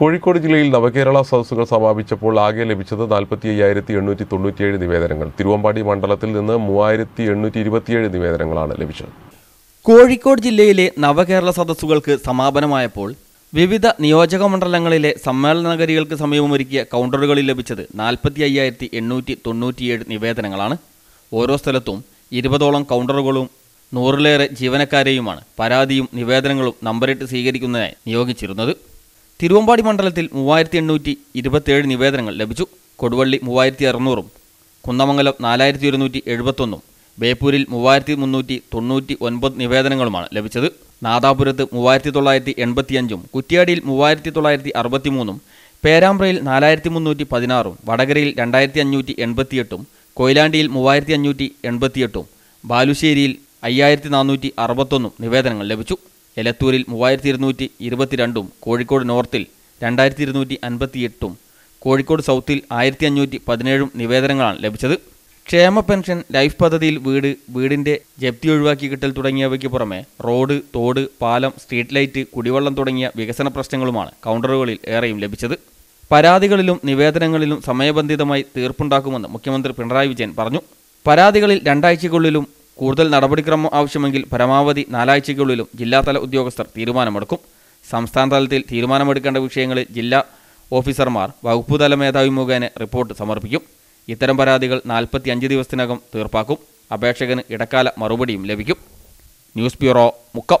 കോഴിക്കോട് ജില്ലയിൽ നവകേരള സദസ്സുകൾ സമാപിച്ചപ്പോൾ ആകെ ലഭിച്ചത് നാൽപ്പത്തി അയ്യായിരത്തി എണ്ണൂറ്റി തൊണ്ണൂറ്റിയേഴ് നിവേദനങ്ങൾ. തിരുവമ്പാടി മണ്ഡലത്തിൽ നിന്ന് മൂവായിരത്തി എണ്ണൂറ്റി ഇരുപത്തിയേഴ് നിവേദനങ്ങളാണ് ലഭിച്ചത്. കോഴിക്കോട് ജില്ലയിലെ നവകേരള സദസ്സുകൾക്ക് സമാപനമായപ്പോൾ വിവിധ നിയോജക മണ്ഡലങ്ങളിലെ സമ്മേളന നഗരികൾക്ക് സമീപമൊരുക്കിയ കൗണ്ടറുകളിൽ ലഭിച്ചത് നാൽപ്പത്തി അയ്യായിരത്തി എണ്ണൂറ്റി തൊണ്ണൂറ്റിയേഴ് നിവേദനങ്ങളാണ്. ഓരോ സ്ഥലത്തും ഇരുപതോളം കൗണ്ടറുകളും നൂറിലേറെ ജീവനക്കാരെയുമാണ് പരാതിയും നിവേദനങ്ങളും നമ്പറിട്ട് സ്വീകരിക്കുന്നതിനായി നിയോഗിച്ചിരുന്നത്. തിരുവമ്പാടി മണ്ഡലത്തിൽ മൂവായിരത്തി എണ്ണൂറ്റി ഇരുപത്തിയേഴ് നിവേദനങ്ങൾ ലഭിച്ചു. കൊടുവള്ളി മൂവായിരത്തി അറുന്നൂറും കുന്നമംഗലം നാലായിരത്തി ഒരുന്നൂറ്റി എഴുപത്തൊന്നും ബേപ്പൂരിൽ മൂവായിരത്തി മുന്നൂറ്റി തൊണ്ണൂറ്റി ഒൻപത് നിവേദനങ്ങളുമാണ് ലഭിച്ചത്. നാദാപുരത്ത് മൂവായിരത്തി തൊള്ളായിരത്തി എൺപത്തിയഞ്ചും കുറ്റ്യാടിയിൽ മൂവായിരത്തി തൊള്ളായിരത്തി അറുപത്തി മൂന്നും പേരാമ്പ്രയിൽ നാലായിരത്തി മുന്നൂറ്റി പതിനാറും വടകരയിൽ രണ്ടായിരത്തി അഞ്ഞൂറ്റി എൺപത്തിയെട്ടും കൊയിലാണ്ടിയിൽ മൂവായിരത്തി അഞ്ഞൂറ്റി എൺപത്തിയെട്ടും ബാലുശ്ശേരിയിൽ അയ്യായിരത്തി നാനൂറ്റി അറുപത്തൊന്നും നിവേദനങ്ങൾ ലഭിച്ചു. എലത്തൂരിൽ മൂവായിരത്തി ഇരുന്നൂറ്റി ഇരുപത്തിരണ്ടും കോഴിക്കോട് നോർത്തിൽ രണ്ടായിരത്തി ഇരുന്നൂറ്റി അൻപത്തിയെട്ടും കോഴിക്കോട് സൗത്തിൽ ആയിരത്തി അഞ്ഞൂറ്റി പതിനേഴും നിവേദനങ്ങളാണ് ലഭിച്ചത്. ക്ഷേമ പെൻഷൻ ലൈഫ് പദ്ധതിയിൽ വീട് വീടിന്റെ ജപ്തി ഒഴിവാക്കി കിട്ടൽ തുടങ്ങിയവയ്ക്ക് പുറമെ റോഡ് തോട് പാലം സ്ട്രീറ്റ് ലൈറ്റ് കുടിവെള്ളം തുടങ്ങിയ വികസന പ്രശ്നങ്ങളുമാണ് കൗണ്ടറുകളിൽ ഏറെയും ലഭിച്ചത്. പരാതികളിലും നിവേദനങ്ങളിലും സമയബന്ധിതമായി തീർപ്പുണ്ടാക്കുമെന്ന് മുഖ്യമന്ത്രി പിണറായി വിജയൻ പറഞ്ഞു. പരാതികളിൽ രണ്ടാഴ്ചയ്ക്കുള്ളിലും കൂടുതൽ നടപടിക്രമം ആവശ്യമെങ്കിൽ പരമാവധി നാലാഴ്ചയ്ക്കുള്ളിലും ജില്ലാതല ഉദ്യോഗസ്ഥർ തീരുമാനമെടുക്കും. സംസ്ഥാന തലത്തിൽ തീരുമാനമെടുക്കേണ്ട വിഷയങ്ങളിൽ ജില്ലാ ഓഫീസർമാർ വകുപ്പുതല മേധാവി മുഖേന റിപ്പോർട്ട് സമർപ്പിക്കും. ഇത്തരം പരാതികൾ നാൽപ്പത്തി അഞ്ച് ദിവസത്തിനകം തീർപ്പാക്കും. അപേക്ഷകന് ഇടക്കാല മറുപടിയും ലഭിക്കും. News bureau Mukkam.